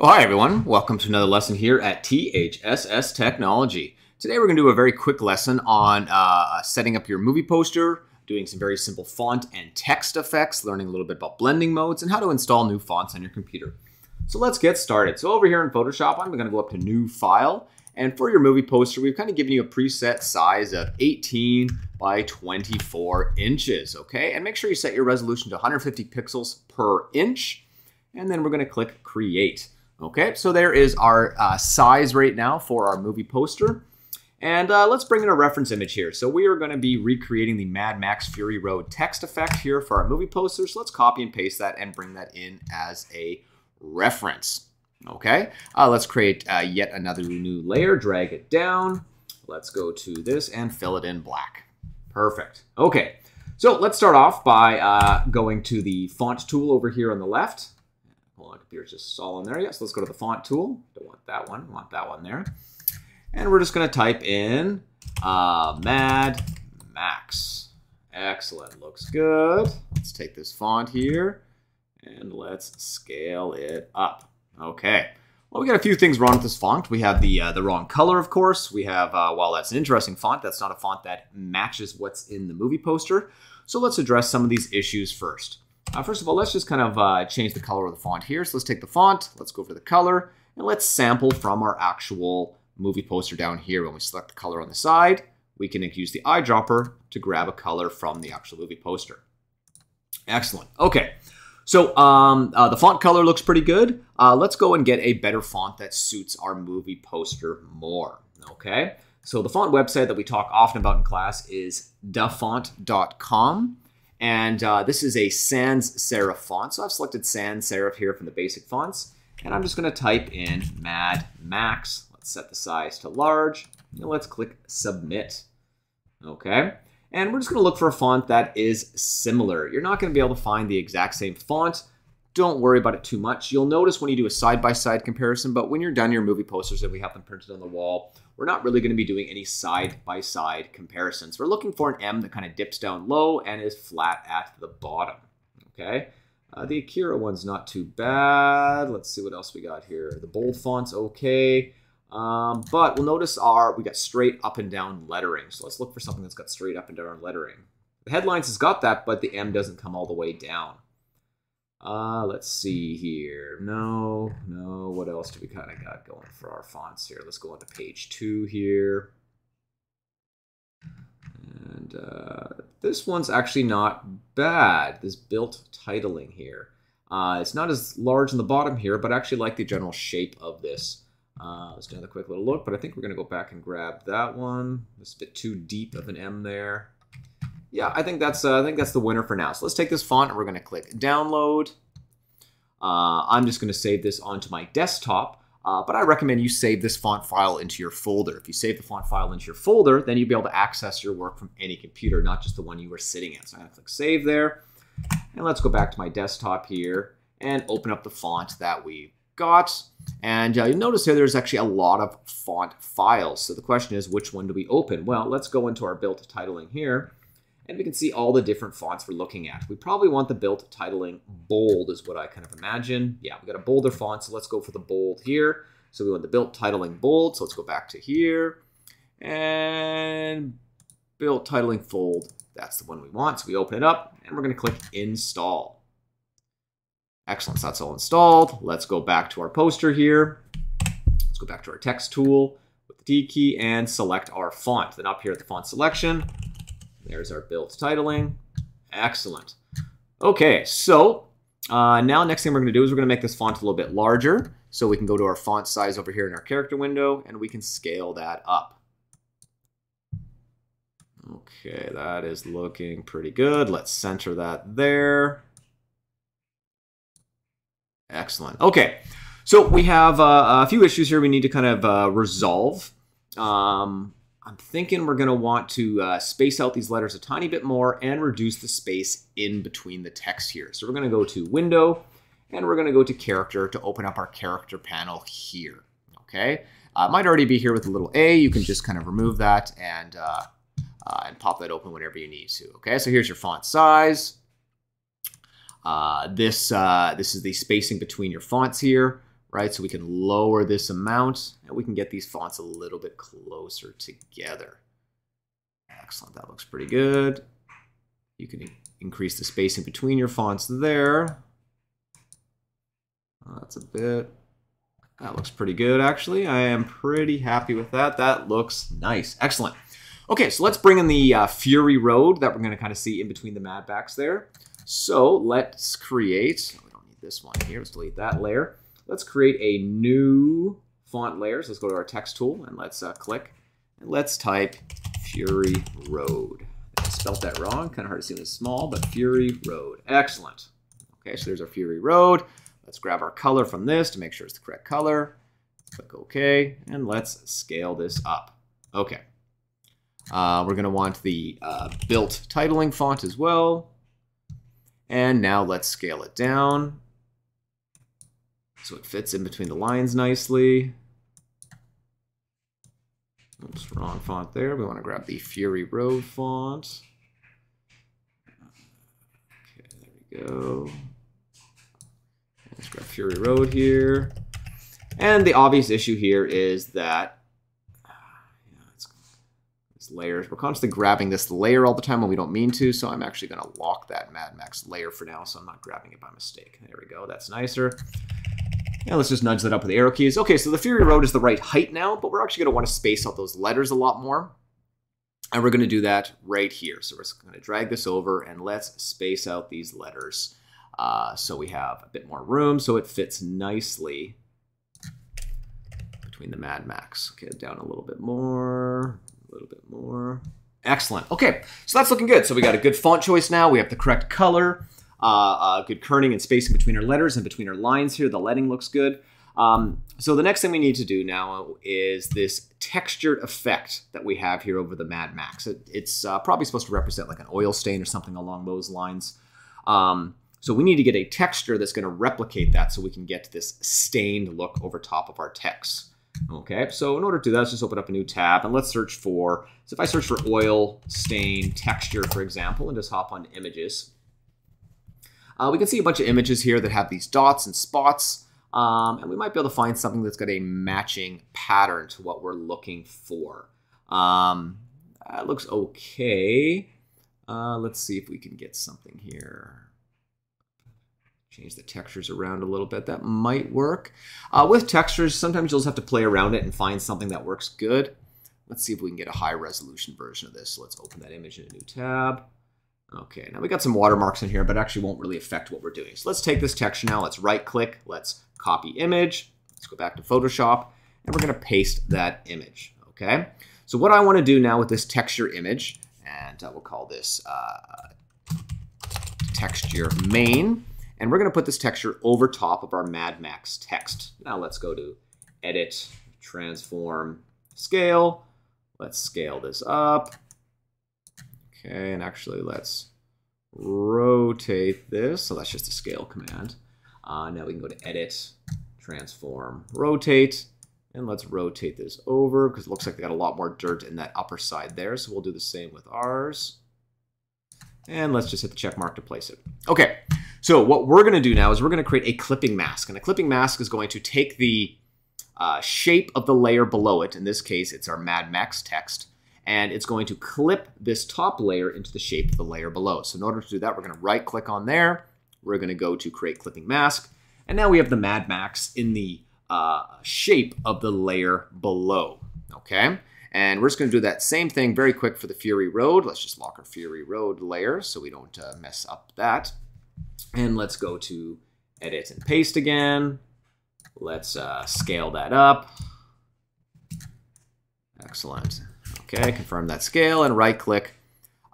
Oh, hi everyone. Welcome to another lesson here at THSS Technology. Today we're going to do a very quick lesson on uh, setting up your movie poster, doing some very simple font and text effects, learning a little bit about blending modes, and how to install new fonts on your computer. So let's get started. So over here in Photoshop, I'm going to go up to New File, and for your movie poster, we've kind of given you a preset size of 18 by 24 inches, okay? And make sure you set your resolution to 150 pixels per inch, and then we're going to click Create. Okay, so there is our uh, size right now for our movie poster. And uh, let's bring in a reference image here. So we are going to be recreating the Mad Max Fury Road text effect here for our movie poster. So let's copy and paste that and bring that in as a reference. Okay, uh, let's create uh, yet another new layer, drag it down. Let's go to this and fill it in black. Perfect. Okay, so let's start off by uh, going to the font tool over here on the left. Hold on, computer's just all in there. Yes, let's go to the font tool. Don't want that one, want that one there. And we're just gonna type in uh, Mad Max. Excellent, looks good. Let's take this font here and let's scale it up. Okay. Well, we got a few things wrong with this font. We have the uh, the wrong color, of course. We have, uh, while that's an interesting font, that's not a font that matches what's in the movie poster. So let's address some of these issues first. Uh, first of all, let's just kind of uh, change the color of the font here. So let's take the font, let's go for the color, and let's sample from our actual movie poster down here. When we select the color on the side, we can use the eyedropper to grab a color from the actual movie poster. Excellent. Okay. So um, uh, the font color looks pretty good. Uh, let's go and get a better font that suits our movie poster more. Okay. So the font website that we talk often about in class is dafont.com. And uh, this is a sans serif font. So I've selected sans serif here from the basic fonts. And I'm just going to type in Mad Max. Let's set the size to large. And let's click Submit. Okay. And we're just going to look for a font that is similar. You're not going to be able to find the exact same font. Don't worry about it too much. You'll notice when you do a side-by-side -side comparison, but when you're done your movie posters and we have them printed on the wall, we're not really going to be doing any side-by-side -side comparisons. We're looking for an M that kind of dips down low and is flat at the bottom. Okay. Uh, the Akira one's not too bad. Let's see what else we got here. The bold font's okay. Um, but we'll notice our we got straight up and down lettering. So let's look for something that's got straight up and down lettering. The headlines has got that, but the M doesn't come all the way down. Uh, let's see here. No, no. What else do we kind of got going for our fonts here? Let's go on to page two here. And uh, this one's actually not bad. This built titling here. Uh, it's not as large in the bottom here, but I actually like the general shape of this. Uh, let's do another quick little look, but I think we're going to go back and grab that one. It's a bit too deep of an M there. Yeah, I think that's uh, I think that's the winner for now. So let's take this font and we're going to click download. Uh, I'm just going to save this onto my desktop, uh, but I recommend you save this font file into your folder. If you save the font file into your folder, then you'll be able to access your work from any computer, not just the one you were sitting at. So I'm going to click save there. And let's go back to my desktop here and open up the font that we got. And uh, you'll notice here there's actually a lot of font files. So the question is, which one do we open? Well, let's go into our built titling here. And we can see all the different fonts we're looking at. We probably want the built titling bold is what I kind of imagine. Yeah, we got a bolder font, so let's go for the bold here. So we want the built titling bold, so let's go back to here. And built titling fold, that's the one we want. So we open it up, and we're going to click install. Excellent, so that's all installed. Let's go back to our poster here. Let's go back to our text tool with the D key and select our font. Then up here at the font selection, there's our built titling. Excellent. Okay, so uh, now next thing we're going to do is we're going to make this font a little bit larger. So we can go to our font size over here in our character window and we can scale that up. Okay, that is looking pretty good. Let's center that there. Excellent. Okay, so we have uh, a few issues here we need to kind of uh, resolve. Um, I'm thinking we're going to want to uh, space out these letters a tiny bit more and reduce the space in between the text here. So we're going to go to Window, and we're going to go to Character to open up our Character panel here. Okay, uh, might already be here with a little A. You can just kind of remove that and uh, uh, and pop that open whenever you need to. Okay, so here's your font size. Uh, this, uh, this is the spacing between your fonts here. Right? So we can lower this amount and we can get these fonts a little bit closer together. Excellent, that looks pretty good. You can increase the spacing between your fonts there. That's a bit, that looks pretty good actually. I am pretty happy with that. That looks nice, excellent. Okay, so let's bring in the uh, Fury Road that we're gonna kind of see in between the Mad Max there. So let's create, we don't need this one here, let's delete that layer. Let's create a new font layer. So let's go to our text tool and let's uh, click. And let's type Fury Road. I spelled that wrong, kind of hard to see when it's small, but Fury Road. Excellent. Okay, so there's our Fury Road. Let's grab our color from this to make sure it's the correct color. Click OK, and let's scale this up. Okay. Uh, we're going to want the uh, built titling font as well. And now let's scale it down. So it fits in between the lines nicely. Oops, wrong font there. We want to grab the Fury Road font. Okay, there we go. Let's grab Fury Road here. And the obvious issue here is that uh, it's, layers. We're constantly grabbing this layer all the time when we don't mean to, so I'm actually going to lock that Mad Max layer for now, so I'm not grabbing it by mistake. There we go. That's nicer. And let's just nudge that up with arrow keys. Okay, so the Fury Road is the right height now, but we're actually going to want to space out those letters a lot more. And we're going to do that right here. So we're just going to drag this over and let's space out these letters. Uh, so we have a bit more room so it fits nicely between the Mad Max. Okay, down a little bit more, a little bit more. Excellent. Okay, so that's looking good. So we got a good font choice now. We have the correct color uh, uh, good kerning and spacing between our letters and between our lines here. The leading looks good. Um, so the next thing we need to do now is this textured effect that we have here over the Mad Max. It, it's uh, probably supposed to represent like an oil stain or something along those lines. Um, so we need to get a texture that's going to replicate that so we can get this stained look over top of our text. Okay, so in order to do that, let's just open up a new tab and let's search for, so if I search for oil stain texture, for example, and just hop on images, uh, we can see a bunch of images here that have these dots and spots, um, and we might be able to find something that's got a matching pattern to what we're looking for. Um, that looks okay. Uh, let's see if we can get something here. Change the textures around a little bit. That might work. Uh, with textures, sometimes you'll just have to play around it and find something that works good. Let's see if we can get a high resolution version of this. So let's open that image in a new tab. Okay, now we got some watermarks in here, but actually won't really affect what we're doing. So let's take this texture now, let's right click, let's copy image, let's go back to Photoshop, and we're gonna paste that image, okay? So what I wanna do now with this texture image, and uh, we'll call this uh, texture main, and we're gonna put this texture over top of our Mad Max text. Now let's go to edit, transform, scale. Let's scale this up. Okay, and actually let's rotate this. So that's just a scale command. Uh, now we can go to edit, transform, rotate, and let's rotate this over because it looks like they got a lot more dirt in that upper side there. So we'll do the same with ours. And let's just hit the check mark to place it. Okay, so what we're going to do now is we're going to create a clipping mask. And a clipping mask is going to take the uh, shape of the layer below it. In this case, it's our Mad Max text and it's going to clip this top layer into the shape of the layer below. So in order to do that, we're going to right click on there. We're going to go to create clipping mask. And now we have the Mad Max in the uh, shape of the layer below. Okay. And we're just going to do that same thing very quick for the Fury Road. Let's just lock our Fury Road layer so we don't uh, mess up that. And let's go to edit and paste again. Let's uh, scale that up. Excellent. Okay, confirm that scale and right click,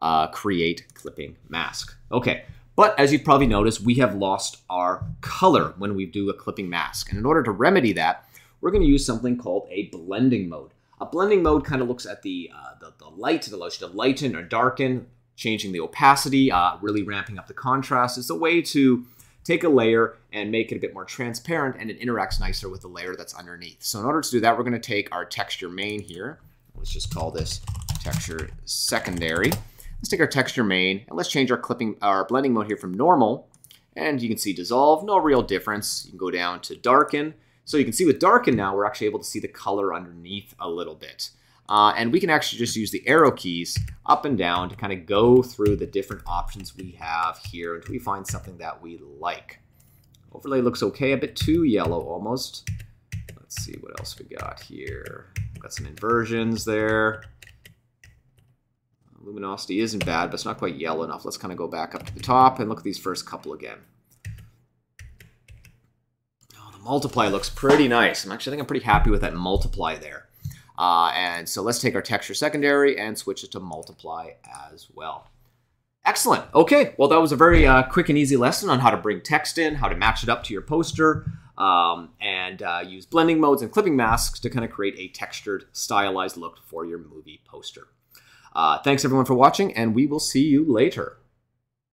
uh, create clipping mask. Okay, but as you've probably noticed, we have lost our color when we do a clipping mask. And in order to remedy that, we're gonna use something called a blending mode. A blending mode kind of looks at the, uh, the, the, light, it allows you to lighten or darken, changing the opacity, uh, really ramping up the contrast. It's a way to take a layer and make it a bit more transparent and it interacts nicer with the layer that's underneath. So in order to do that, we're gonna take our texture main here, Let's just call this texture secondary. Let's take our texture main and let's change our clipping, our blending mode here from normal. And you can see dissolve, no real difference. You can go down to darken. So you can see with darken now, we're actually able to see the color underneath a little bit. Uh, and we can actually just use the arrow keys up and down to kind of go through the different options we have here until we find something that we like. Overlay looks okay, a bit too yellow almost. Let's see what else we got here. Got some inversions there. Luminosity isn't bad, but it's not quite yellow enough. Let's kind of go back up to the top and look at these first couple again. Oh, the multiply looks pretty nice. I'm actually I think I'm pretty happy with that multiply there. Uh, and so let's take our texture secondary and switch it to multiply as well. Excellent. Okay, well, that was a very uh, quick and easy lesson on how to bring text in, how to match it up to your poster, um, and uh, use blending modes and clipping masks to kind of create a textured, stylized look for your movie poster. Uh, thanks everyone for watching, and we will see you later.